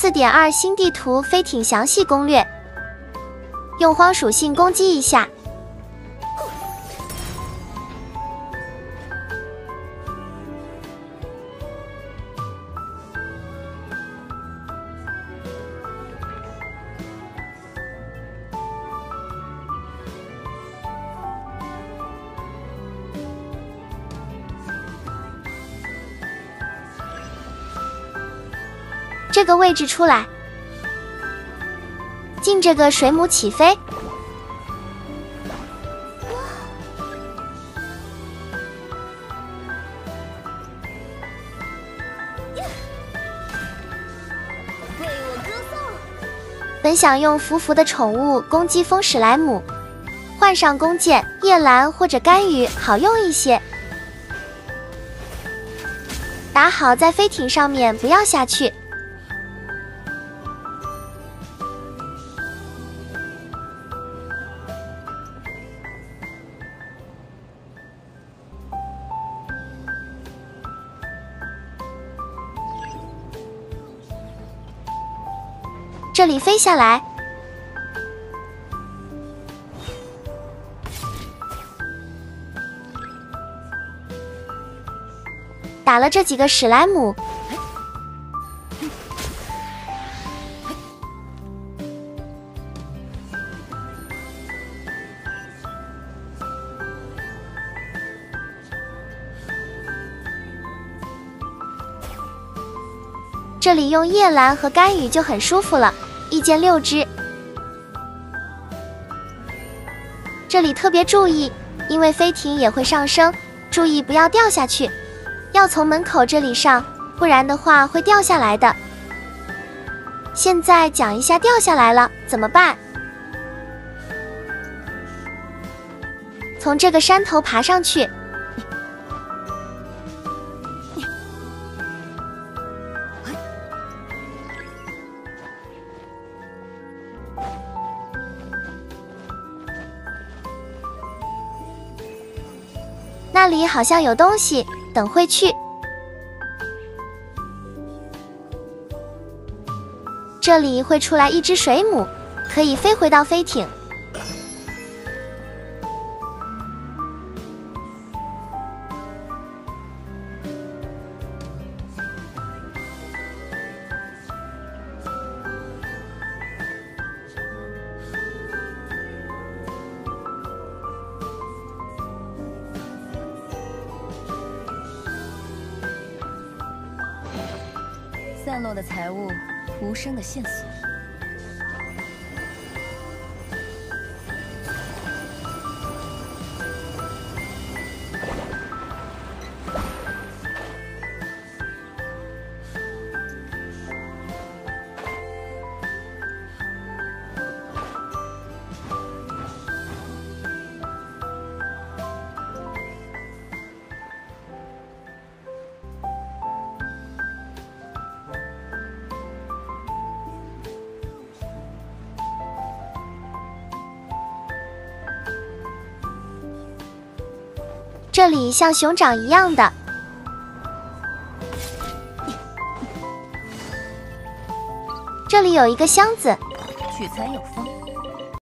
四点二新地图飞艇详细攻略，用荒属性攻击一下。这个位置出来，进这个水母起飞。为我歌颂。本想用福福的宠物攻击风史莱姆，换上弓箭夜兰或者甘雨好用一些。打好在飞艇上面，不要下去。这里飞下来，打了这几个史莱姆。这里用夜兰和甘雨就很舒服了。一箭六只，这里特别注意，因为飞艇也会上升，注意不要掉下去，要从门口这里上，不然的话会掉下来的。现在讲一下掉下来了怎么办？从这个山头爬上去。那里好像有东西，等会去。这里会出来一只水母，可以飞回到飞艇。散落的财物，无声的线索。这里像熊掌一样的，这里有一个箱子，取材有方。